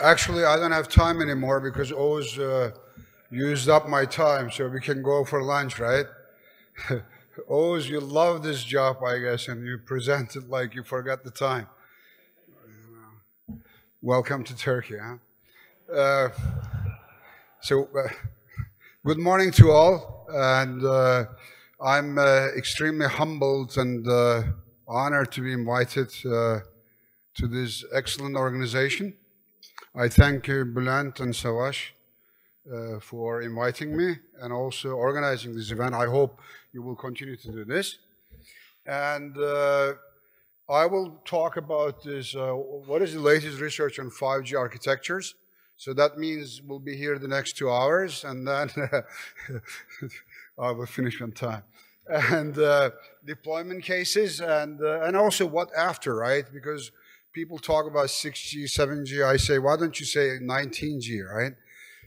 Actually, I don't have time anymore because Oz uh, used up my time, so we can go for lunch, right? Oz, you love this job, I guess, and you present it like you forgot the time. Welcome to Turkey, huh? Uh, so, uh, good morning to all, and uh, I'm uh, extremely humbled and uh, honored to be invited uh, to this excellent organization. I thank uh, Bülent and Savaş uh, for inviting me and also organizing this event. I hope you will continue to do this. And uh, I will talk about this, uh, what is the latest research on 5G architectures. So that means we'll be here the next two hours and then I will finish on time. And uh, deployment cases and, uh, and also what after, right? Because people talk about 6G, 7G. I say, why don't you say 19G, right?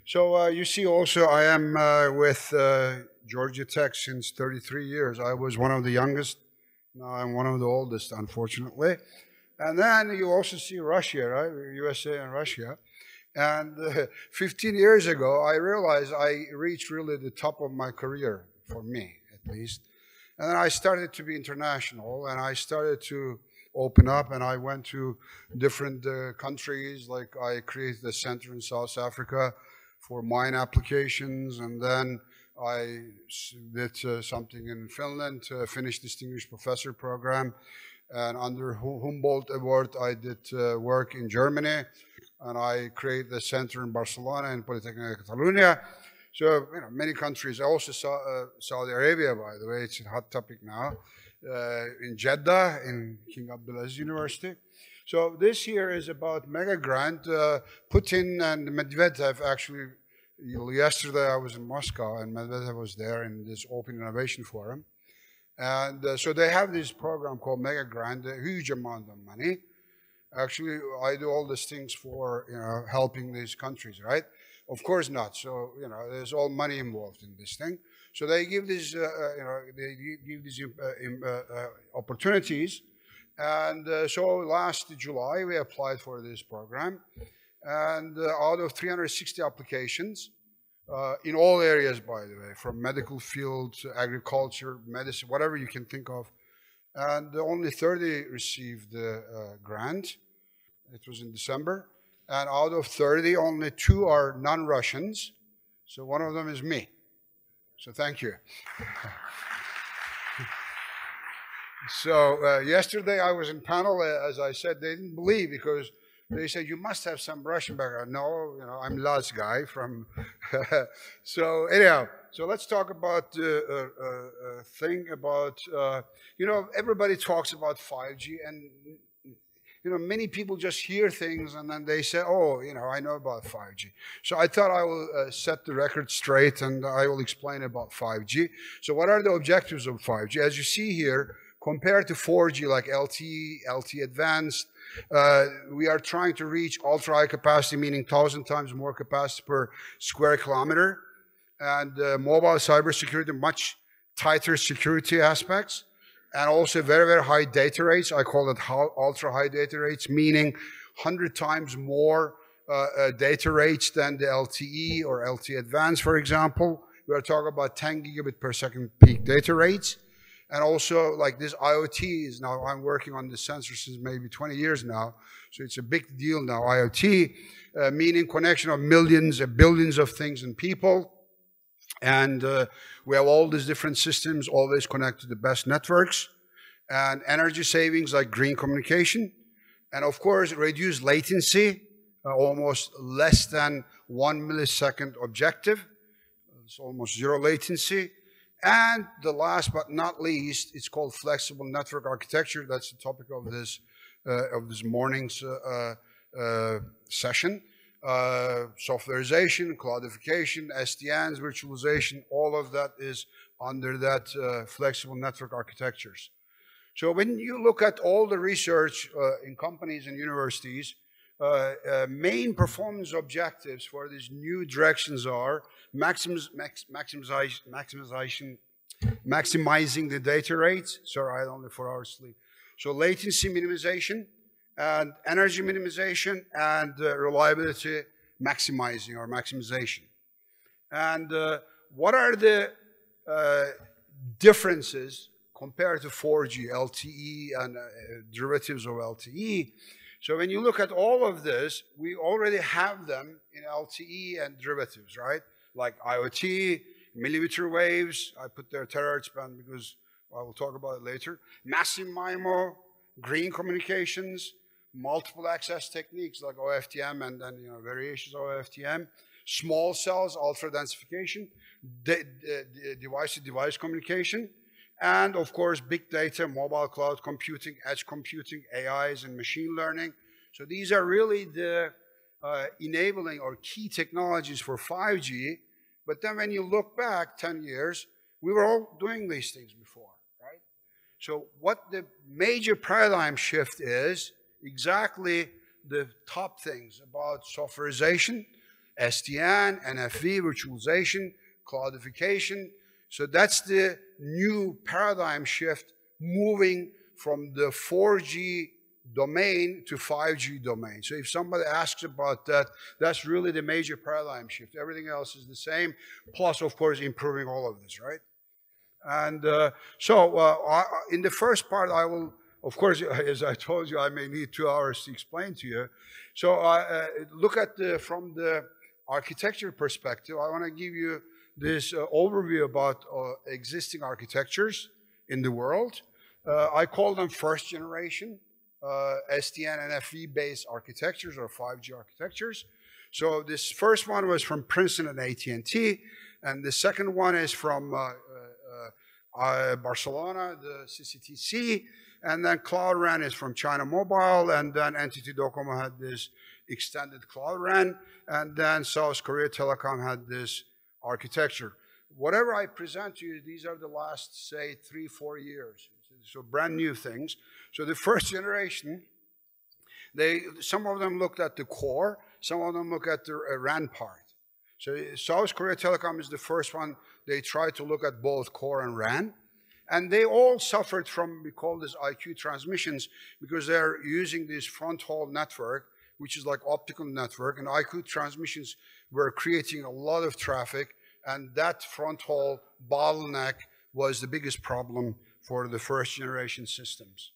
So uh, you see also I am uh, with uh, Georgia Tech since 33 years. I was one of the youngest. Now I'm one of the oldest, unfortunately. And then you also see Russia, right? USA and Russia. And uh, 15 years ago, I realized I reached really the top of my career, for me at least. And then I started to be international and I started to open up and I went to different uh, countries. Like I created a center in South Africa for mine applications and then I did uh, something in Finland, uh, finished distinguished professor program. And under Humboldt Award, I did uh, work in Germany and I created the center in Barcelona and Polytechnic Catalunya. So, you know, many countries, also uh, Saudi Arabia, by the way, it's a hot topic now. Uh, in Jeddah, in King Abdulaziz University. So this year is about mega grant. Uh, Putin and Medvedev actually, yesterday I was in Moscow and Medvedev was there in this Open Innovation Forum. And uh, so they have this program called Mega Grant, a huge amount of money. Actually, I do all these things for you know helping these countries, right? Of course not. So you know, there's all money involved in this thing. So they give these, uh, uh, you know, they give these uh, opportunities. And so last July, we applied for this program. And out of 360 applications, uh, in all areas, by the way, from medical field agriculture, medicine, whatever you can think of. And only 30 received the uh, grant. It was in December. And out of 30, only two are non Russians. So one of them is me. So thank you. so uh, yesterday I was in panel, uh, as I said, they didn't believe because they said, you must have some Russian background. No, you know, I'm Laz guy from, so anyhow, so let's talk about the uh, uh, uh, thing about, uh, you know, everybody talks about 5G and you know, many people just hear things and then they say, oh, you know, I know about 5G. So I thought I will uh, set the record straight and I will explain about 5G. So what are the objectives of 5G? As you see here, compared to 4G like LTE, LTE Advanced, uh, we are trying to reach ultra high capacity, meaning 1,000 times more capacity per square kilometer. And uh, mobile cybersecurity, much tighter security aspects and also very, very high data rates. I call it ultra high data rates, meaning 100 times more uh, uh, data rates than the LTE or LTE Advanced, for example. We are talking about 10 gigabit per second peak data rates. And also, like this IoT is now, I'm working on the sensor since maybe 20 years now. So it's a big deal now. IoT, uh, meaning connection of millions and billions of things and people. And uh, we have all these different systems always connect to the best networks and energy savings like green communication. And of course, reduce latency, uh, almost less than one millisecond objective. It's almost zero latency. And the last but not least, it's called flexible network architecture. That's the topic of this, uh, of this morning's uh, uh session uh, softwareization, cloudification, SDNs, virtualization, all of that is under that uh, flexible network architectures. So when you look at all the research uh, in companies and universities, uh, uh, main performance objectives for these new directions are maximiz max maximization, maximizing the data rates. Sorry, I had only four hours sleep. So latency minimization and energy minimization and uh, reliability maximizing or maximization. And uh, what are the uh, differences compared to 4G, LTE, and uh, derivatives of LTE? So when you look at all of this, we already have them in LTE and derivatives, right? Like IoT, millimeter waves. I put there terahertz band because I will talk about it later. Massive MIMO, green communications, multiple access techniques like OFDM and then you know variations of OFDM, small cells, ultra densification, de de device-to-device communication, and of course big data, mobile cloud computing, edge computing, AIs, and machine learning. So these are really the uh, enabling or key technologies for 5G. But then when you look back 10 years, we were all doing these things before, right? So what the major paradigm shift is exactly the top things about softwareization, SDN, NFV, virtualization, cloudification. So that's the new paradigm shift moving from the 4G domain to 5G domain. So if somebody asks about that, that's really the major paradigm shift. Everything else is the same, plus, of course, improving all of this, right? And uh, so uh, I, in the first part, I will of course, as I told you, I may need two hours to explain to you. So uh, uh, look at the, from the architecture perspective, I want to give you this uh, overview about uh, existing architectures in the world. Uh, I call them first generation uh, SDN NFV based architectures or 5G architectures. So this first one was from Princeton and AT&T, and the second one is from Barcelona, the CTTC, and then Cloud RAN is from China Mobile, and then NTT Docomo had this extended Cloud RAN, and then South Korea Telecom had this architecture. Whatever I present to you, these are the last, say, three, four years. So brand new things. So the first generation, they some of them looked at the core, some of them look at the uh, RAN part. So South Korea Telecom is the first one. They tried to look at both core and RAN. And they all suffered from, we call this IQ transmissions, because they're using this front haul network, which is like optical network, and IQ transmissions were creating a lot of traffic, and that front haul bottleneck was the biggest problem for the first generation systems.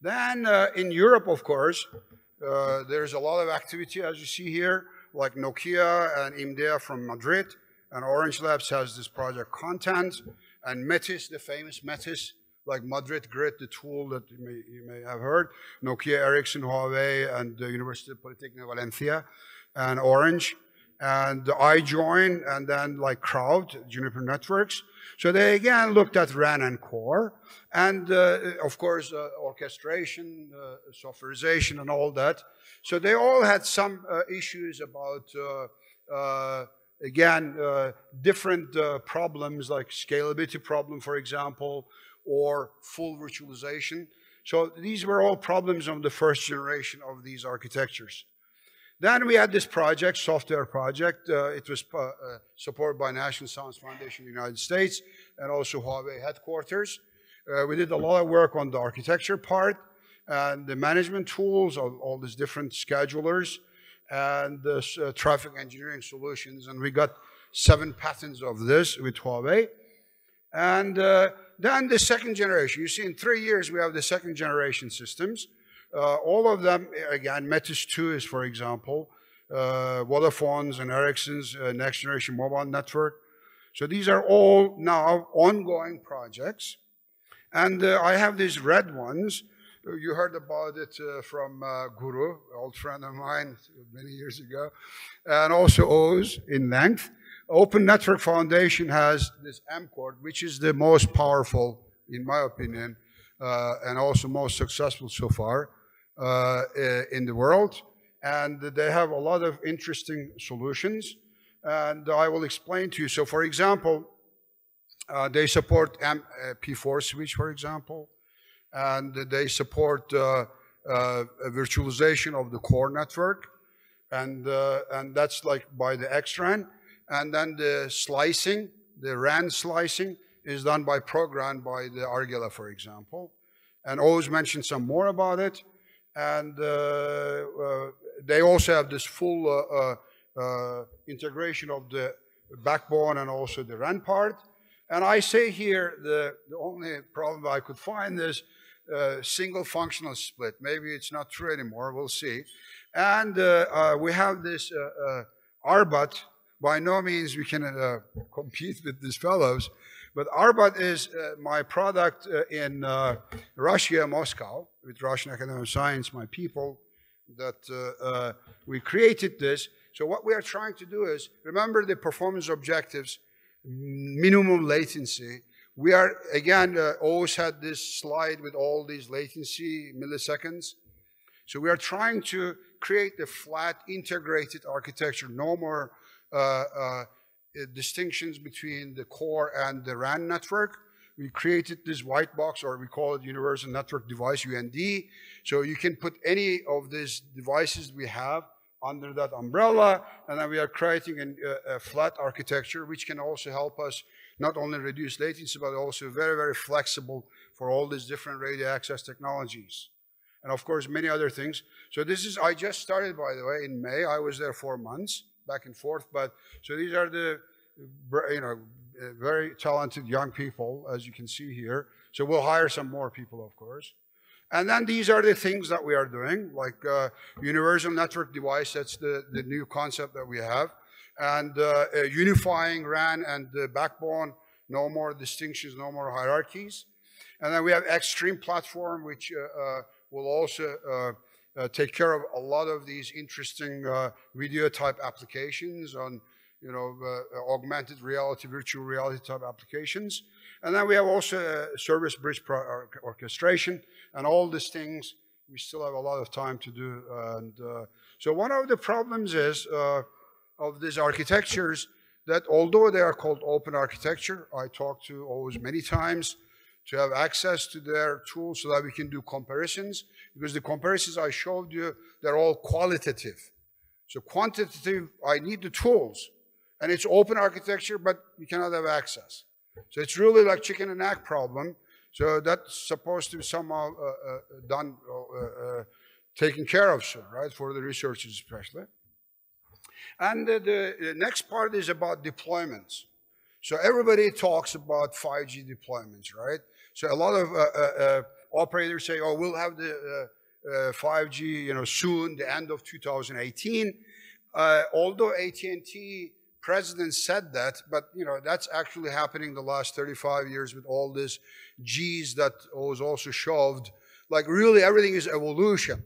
Then uh, in Europe, of course, uh, there's a lot of activity, as you see here, like Nokia and IMDEA from Madrid, and Orange Labs has this project content. And Metis, the famous Metis, like Madrid Grid, the tool that you may, you may have heard, Nokia, Ericsson, Huawei, and the University of Polytechnic Valencia, and Orange, and iJoin, and then like Crowd, Juniper Networks. So they again looked at RAN and core, and uh, of course uh, orchestration, uh, softwareization, and all that. So they all had some uh, issues about uh, uh, again, different problems like scalability problem, for example, or full virtualization. So these were all problems of the first generation of these architectures. Then we had this project, SoftAir project. Uh, it was uh, uh, supported by National Science Foundation the United States and also Huawei headquarters. Uh, we did a lot of work on the architecture part and the management tools, all, all these different schedulers, and the uh, traffic engineering solutions. And we got seven patents of this with Huawei. And uh, then the second generation. You see, in three years, we have the second generation systems. Uh, all of them, again, Metis 2 is, for example, uh, Vodafone's and Ericsson's uh, next generation mobile network. So these are all now ongoing projects. And uh, I have these red ones you heard about it uh, from uh, Guru, old friend of mine many years ago, and also Oz in length. Open Network Foundation has this M-Cord, which is the most powerful, in my opinion, uh, and also most successful so far uh, in the world. And they have a lot of interesting solutions, and I will explain to you. So, for example, uh, they support M uh, P4 switch, for example and they support uh, uh, virtualization of the core network, and and that's like by the XRAN, and then the slicing, the RAN slicing is done by program by the Argela, for example. And always mention some more about it. And uh, uh, they also have this full uh, uh, integration of the backbone and also the RAN part. And I say here the, the only problem I could find is uh, single functional split. Maybe it's not true anymore. We'll see. And uh, uh, we have this uh, RBAT. By no means we can compete with these fellows, but RBAT is my product in Russia, Moscow, with Russian Academy of Science, my people, that we created this. So what we are trying to do is, remember the performance objectives, minimum latency, we are, again, uh, always had this slide with all these latency milliseconds. So we are trying to create a flat integrated architecture, no more uh, uh, Uh, uh, uh, distinctions between the core and the RAN network. We created this white box, or we call it Universal Network Device, UND. So you can put any of these devices we have under that umbrella, and then we are creating an, a, a flat architecture, which can also help us not only reduce latency, but also very, very flexible for all these different radio access technologies. And of course, many other things. So this is, I just started, by the way, in May. I was there four months, back and forth. But so these are the, you know, very talented young people, as you can see here. So we'll hire some more people, of course. And then these are the things that we are doing, like uh, universal network device. That's the, the new concept that we have and uh, uh, unifying RAN and the backbone, no more distinctions, no more hierarchies. And then we have Extreme platform, which uh, will also take care of a lot of these interesting video type applications on you know, uh, augmented reality, virtual reality type applications. And then we have also uh, service bridge orchestration and all these things. We still have a lot of time to do. And uh, so one of the problems is of these architectures that although they are called open architecture, I talked to always many times to have access to their tools so that we can do comparisons because the comparisons I showed you, they're all qualitative. So quantitative, I need the tools and it's open architecture, but you cannot have access. So it's really like chicken and egg problem. So that's supposed to be somehow uh, uh, done, uh, uh taken care of soon, right, for the researchers especially. And the, the, next part is about deployments. So everybody talks about 5G deployments, right? So a lot of uh, uh, uh operators say, oh, we'll have the 5G, uh, uh, you know, soon, the end of 2018. although AT&T president said that, but you know that's actually happening the last 35 years with all this G's that was also shoved. Like really, everything is evolution.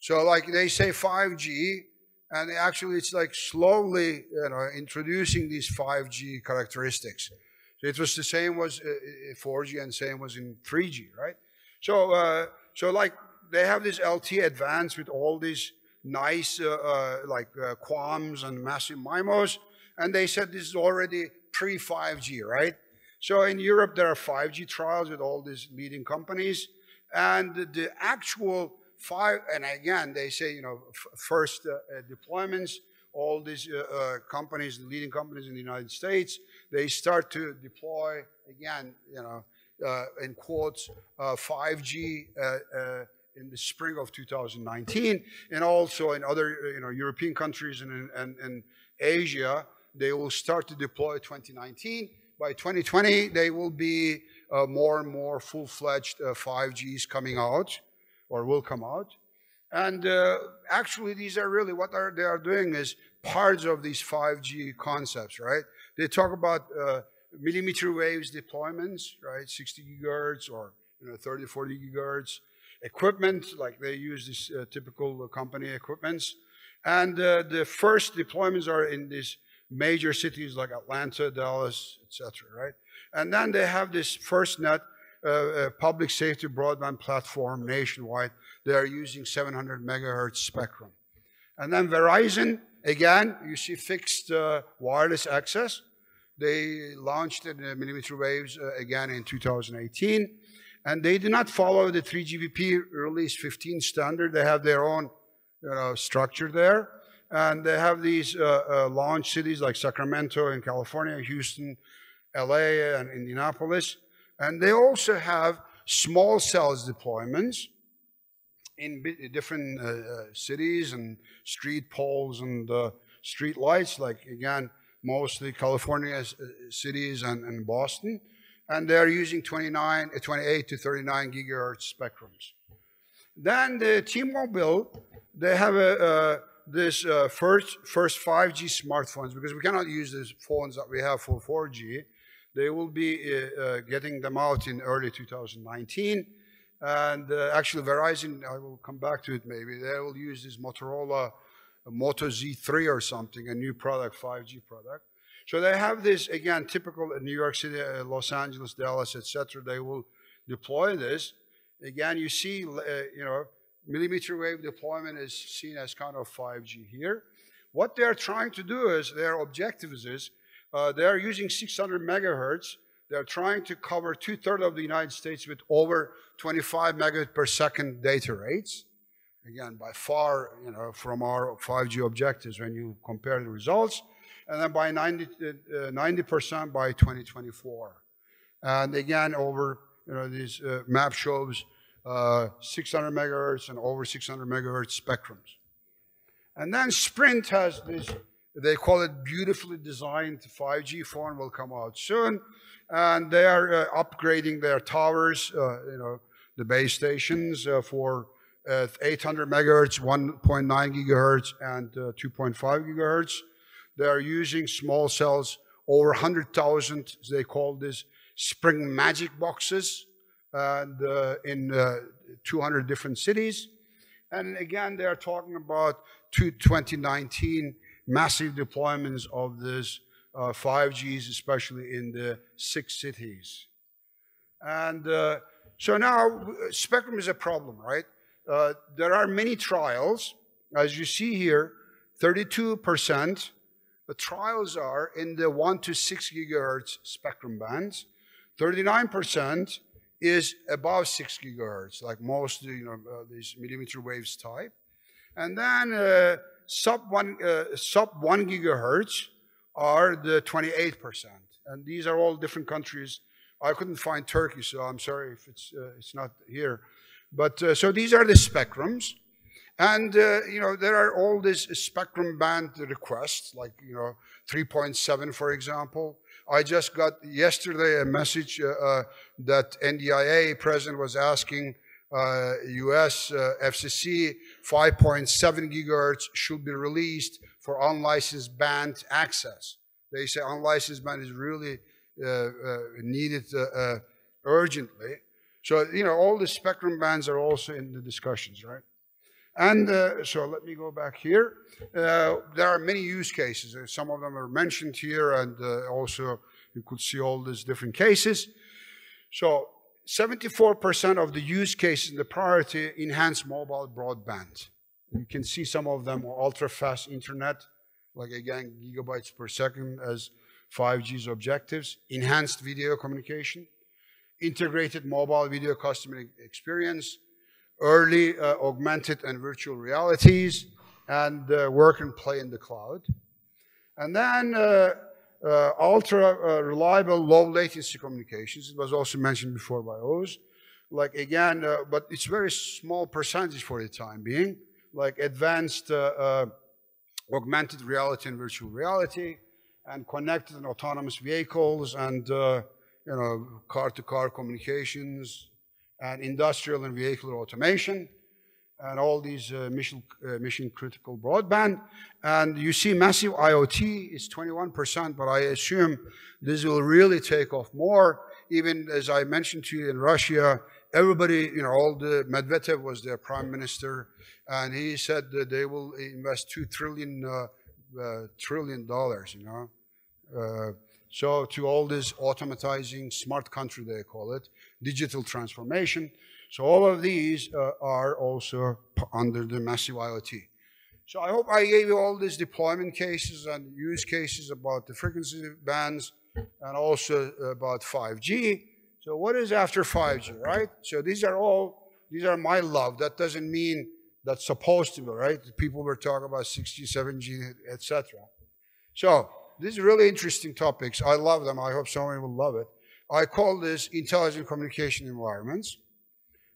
So like they say 5G, and actually, it's like slowly, you know, introducing these 5G characteristics. It was the same was uh, 4G and same was in 3G, right? So, uh, so like they have this LTE Advanced with all these nice uh, uh like uh, QAMs and massive MIMOs, and they said this is already pre 5G, right? So in Europe there are 5G trials with all these leading companies, and the actual five, and again, they say, you know, first uh, uh, deployments, all these uh, uh, companies, the leading companies in the United States, they start to deploy, again, you know, uh, in quotes, 5G uh, in the spring of 2019, and also in other, you know, European countries and in Asia, they will start to deploy 2019. By 2020, they will be more and more full-fledged 5Gs coming out or will come out. And uh, actually, these are really what are, they are doing is parts of these 5G concepts, right? They talk about uh, millimeter waves deployments, right? 60 gigahertz or you know 30, 40 gigahertz equipment, like they use these uh, typical company equipments. And uh, the first deployments are in these major cities like Atlanta, Dallas, etc. Right? And then they have this FirstNet uh, public safety broadband platform nationwide. They are using 700 megahertz spectrum. And then Verizon, again, you see fixed uh, wireless access. They launched in millimeter waves uh, again in 2018. And they do not follow the 3GPP release 15 standard. They have their own you know, structure there. And they have these uh, uh, launch cities like Sacramento in California, Houston, LA and Indianapolis. And they also have small cells deployments in different uh, uh, cities and street poles and uh, street lights, like again, mostly California uh, cities and, and, Boston. And they're using 29, 28 to 39 gigahertz spectrums. Then the T-Mobile, they have a, this uh, first first 5G smartphones because we cannot use these phones that we have for 4G. They will be uh, uh, getting them out in early 2019. And uh, actually, Verizon, I will come back to it maybe, they will use this Motorola Moto Z3 or something, a new product, 5G product. So they have this, again, typical in New York City, uh, Los Angeles, Dallas, etc. They will deploy this. Again, you see, uh, you know, millimeter wave deployment is seen as kind of 5G here. What they're trying to do is, their objective is, uh, they're using 600 megahertz. They're trying to cover two-thirds of the United States with over 25 megabit per second data rates. Again, by far, you know, from our 5G objectives when you compare the results. And then by 90, uh, percent by 2024. And again, over, you know, these uh, map shows uh, 600 megahertz and over 600 megahertz spectrums. And then Sprint has this, they call it beautifully designed 5G phone will come out soon. And they are uh, upgrading their towers, uh, you know, the base stations uh, for uh, 800 megahertz, 1.9 gigahertz, and 2.5 gigahertz. They are using small cells, over 100,000, they call this Sprint magic boxes and, uh, in uh, 200 different cities. And again, they are talking about 2019 massive deployments of this uh, 5Gs, especially in the six cities. And uh, so now spectrum is a problem, right? Uh, there are many trials. As you see here, 32% the trials are in the 1 to 6 gigahertz spectrum bands. 39% is above 6 gigahertz, like most you know, uh, these millimeter waves type. And then uh, sub, one, uh, sub 1 gigahertz are the 28%. And these are all different countries. I couldn't find Turkey, so I'm sorry if it's, uh, it's not here. But uh, so these are the spectrums. And, uh, you know, there are all these spectrum band requests, like, you know, 3.7, for example. I just got yesterday a message uh, uh, that NDIA president was asking uh, US uh, FCC 5.7 gigahertz should be released for unlicensed band access. They say unlicensed band is really uh, uh, needed urgently. So, you know, all the spectrum bands are also in the discussions, right? And uh, so let me go back here. Uh, there are many use cases. Uh, some of them are mentioned here, and uh, also you could see all these different cases. So 74% of the use cases in the priority enhanced mobile broadband. You can see some of them are ultra-fast internet, like again, gigabytes per second as 5G's objectives, enhanced video communication, integrated mobile video customer experience, early uh, augmented and virtual realities, and uh, work and play in the cloud. And then uh, uh ultra uh, reliable low latency communications. It was also mentioned before by Oz. Like again, uh, but it's very small percentage for the time being. Like advanced augmented reality and virtual reality, and connected and autonomous vehicles, and you know car-to-car -car communications, and industrial and vehicular automation and all these uh, mission, uh, mission critical broadband. And you see massive IoT is 21%, but I assume this will really take off more. Even as I mentioned to you in Russia, everybody, you know, all the Medvedev was their prime minister, and he said that they will invest two trillion, uh, uh trillion dollars, you know. Uh, so to all this automatizing smart country, they call it, digital transformation. So all of these uh, are also under the massive IoT. So I hope I gave you all these deployment cases and use cases about the frequency bands and also about 5G. So what is after 5G, right? So these are all, these are my love. That doesn't mean that's supposed to be, right? People were talking about 6G, 7G, etc. So these are really interesting topics. I love them. I hope someone will love it. I call this intelligent communication environments.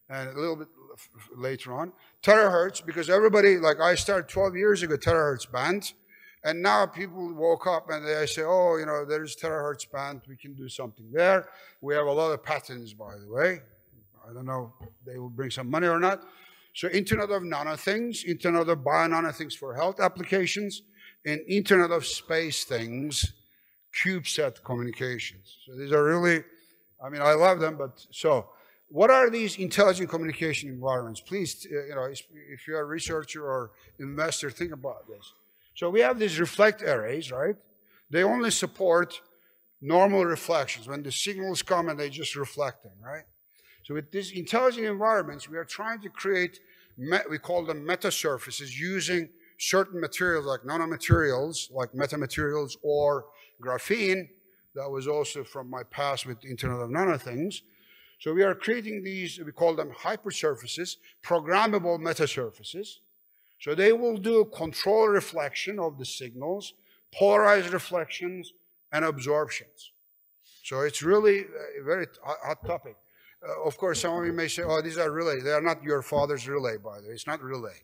And a little bit later on, terahertz, because everybody, like I started 12 years ago, terahertz band. And now people woke up and they say, oh, you know, there's terahertz band. We can do something there. We have a lot of patents, by the way. I don't know they will bring some money or not. So Internet of Nano Things, Internet of Bio Nano Things for health applications, and Internet of Space Things, CubeSat communications. So these are really, I mean, I love them, but so what are these intelligent communication environments? Please, uh, you know, if you're a researcher or investor, think about this. So we have these reflect arrays, right? They only support normal reflections. When the signals come and they just reflect them, right? So with these intelligent environments, we are trying to create, we call them meta surfaces using certain materials like nanomaterials, like metamaterials or graphene. That was also from my past with Internet of Nano things. So we are creating these, we call them hypersurfaces, programmable metasurfaces. So they will do control reflection of the signals, polarized reflections, and absorptions. So it's really a very hot topic. Uh, of course, some of you may say, oh, these are relays. They are not your father's relay, by the way. It's not relay.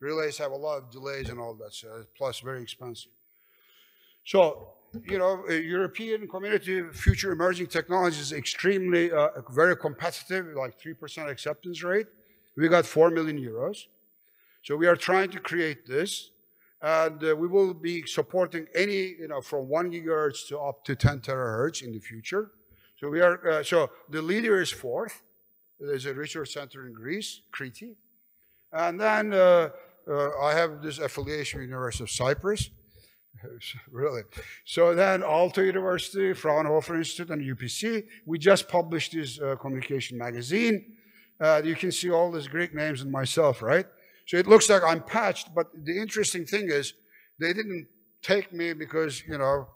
Relays have a lot of delays and all that, so plus very expensive. So, you know, European community future emerging technology is extremely, uh, very competitive, like 3% acceptance rate. We got 4 million euros. So we are trying to create this. And uh, we will be supporting any, you know, from 1 gigahertz to up to 10 terahertz in the future. So we are, uh, so the leader is FORTH. There's a research center in Greece, Crete. And then uh, uh, I have this affiliation with University of Cyprus. really. So then Aalto University, Fraunhofer Institute, and UPC, we just published this uh, communication magazine. Uh, you can see all these Greek names and myself, right? So it looks like I'm patched, but the interesting thing is they didn't take me because, you know,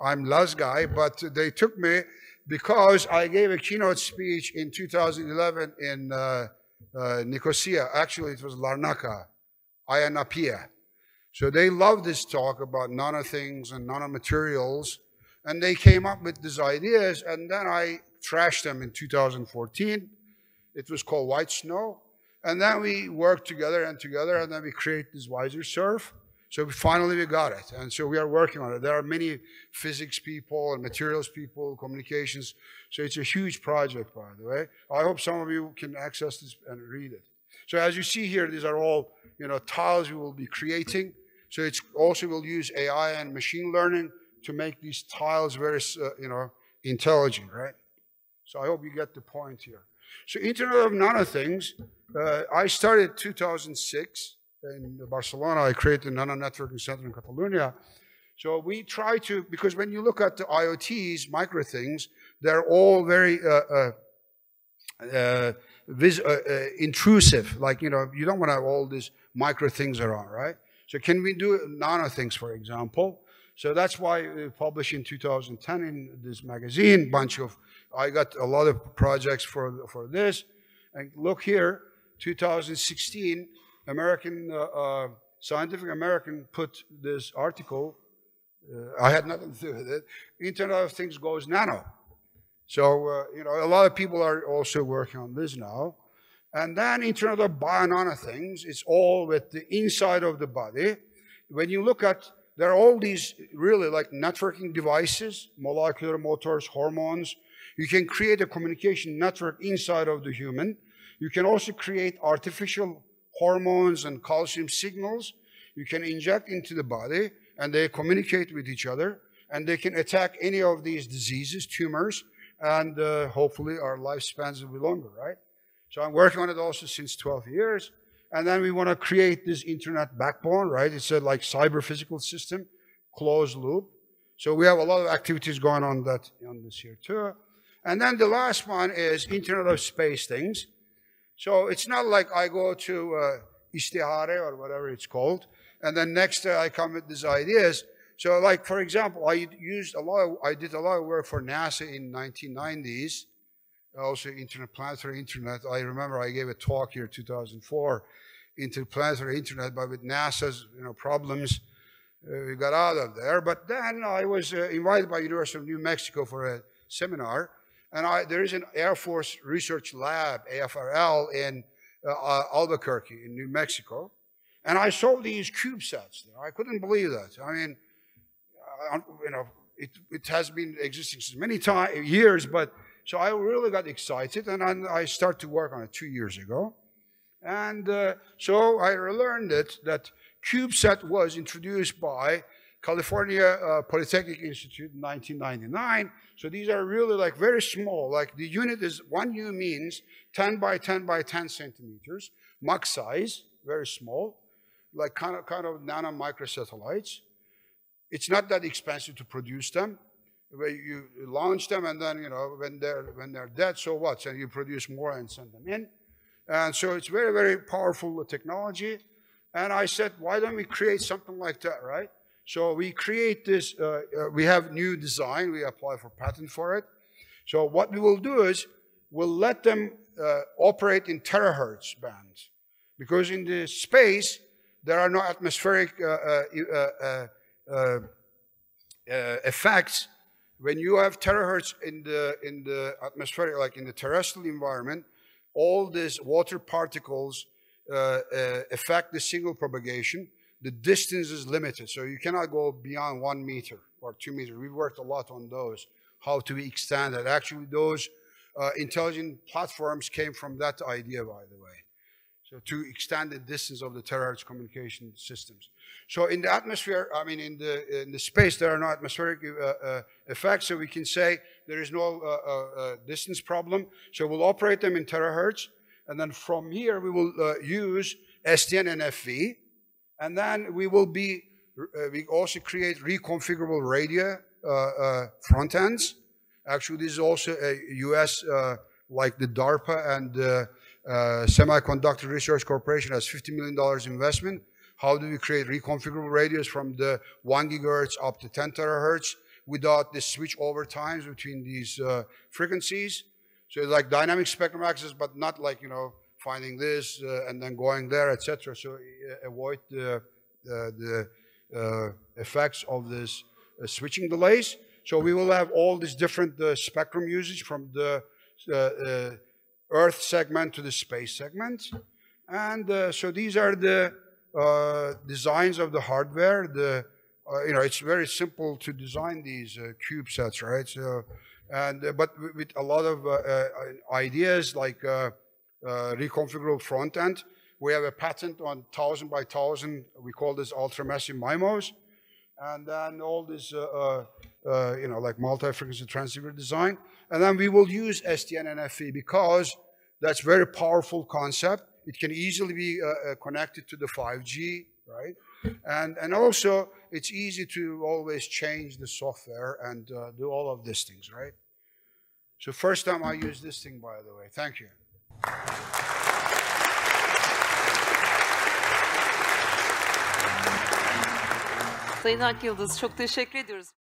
I'm Laz guy, but they took me because I gave a keynote speech in 2011 in uh, uh, Nicosia. Actually, it was Larnaca, Ayia Napa. So they loved this talk about nano things and nanomaterials. And they came up with these ideas, and then I trashed them in 2014. It was called White Snow. And then we worked together and together, and then we create this VisorSurf. So finally we got it. And so we are working on it. There are many physics people and materials people, communications. So it's a huge project, by the way. I hope some of you can access this and read it. So as you see here, these are all, you know, tiles we will be creating. So it's also we'll use AI and machine learning to make these tiles very, uh, you know, intelligent, right? So I hope you get the point here. So Internet of Nano Things, uh, I started 2006 in Barcelona, I created nano center in Catalonia. So we try to, because when you look at the IoTs, micro things, they're all very uh, uh, uh, uh, uh, intrusive. Like, you know, you don't want to have all these micro things around, right? So can we do nano things, for example? So that's why we published in 2010 in this magazine, bunch of, I got a lot of projects for, for this. And look here, 2016, American, uh, uh, Scientific American put this article, uh, I had nothing to do with it, Internet of Things goes nano. So, uh, you know, a lot of people are also working on this now. And then Internet of Bio things, it's all with the inside of the body. When you look at, there are all these really like networking devices, molecular motors, hormones. You can create a communication network inside of the human. You can also create artificial hormones and calcium signals you can inject into the body and they communicate with each other and they can attack any of these diseases, tumors, and uh, hopefully our lifespans will be longer, right? So I'm working on it also since 12 years. And then we want to create this internet backbone, right? It's a like cyber physical system, closed loop. So we have a lot of activities going on that on this here too. And then the last one is Internet of Space things. So it's not like I go to uh, istihare or whatever it's called, and then next day I come with these ideas. So like, for example, I used a lot of, I did a lot of work for NASA in 1990s, also interplanetary internet. I remember I gave a talk here 2004, interplanetary internet, but with NASA's, you know, problems, uh, we got out of there. But then I was uh, invited by University of New Mexico for a seminar, and I, there is an Air Force Research Lab, AFRL, in uh, uh, Albuquerque in New Mexico, and I saw these CubeSats there. I couldn't believe that. I mean, uh, you know, it, it has been existing since many time, years, but so I really got excited, and I, started to work on it two years ago. And uh, so I learned it, that CubeSat was introduced by California uh, Polytechnic Institute in 1999. So these are really like very small. Like the unit is, one U means 10 by 10 by 10 centimeters, Mach size, very small, like kind of, kind of nano microsatellites. It's not that expensive to produce them. Where you launch them and then, you know, when they're, when they're dead, so what? So you produce more and send them in. And so it's very, very powerful technology. And I said, why don't we create something like that, right? So we create this, uh, uh, we have new design, we apply for patent for it. So what we will do is we'll let them uh, operate in terahertz bands. Because in the space, there are no atmospheric uh, uh, uh, effects. When you have terahertz in the, in the atmospheric, like in the terrestrial environment, all these water particles uh, uh, affect the signal propagation. The distance is limited, so you cannot go beyond one meter or two meters. We worked a lot on those, how to extend that. Actually, those uh, intelligent platforms came from that idea, by the way. So to extend the distance of the terahertz communication systems. So in the atmosphere, I mean, in the, in the space, there are no atmospheric uh, uh, effects, so we can say there is no uh, uh, uh distance problem. So we'll operate them in terahertz, and then from here we will uh, use SDN NFV, and then we will be, we also create reconfigurable radio front ends. Actually, this is also a US, like the DARPA and the Semiconductor Research Corporation has $50 million investment how do we create reconfigurable radios from the 1 gigahertz up to 10 terahertz without the switch over times between these uh, frequencies? So it's like dynamic spectrum access, but not like, you know, finding this uh, and then going there, etc. So uh, avoid the, the uh, effects of this uh, switching delays. So we will have all these different uh, spectrum usage from the Earth segment to the space segment. And so these are the uh, designs of the hardware. The uh, you know it's very simple to design these uh, CubeSats, right? So and uh, but with a lot of uh, uh, ideas like reconfigurable front end. We have a patent on thousand by thousand. We call this ultra massive MIMOs, and then all this you know like multi-frequency transceiver design. And then we will use SDN NFV because that's very powerful concept it can easily be uh, uh connected to the 5G, right? And, and also, it's easy to always change the software and uh, do all of these things, right? So first time I use this thing, by the way. Thank you. Sayın Ak Yıldız çok teşekkür ediyoruz.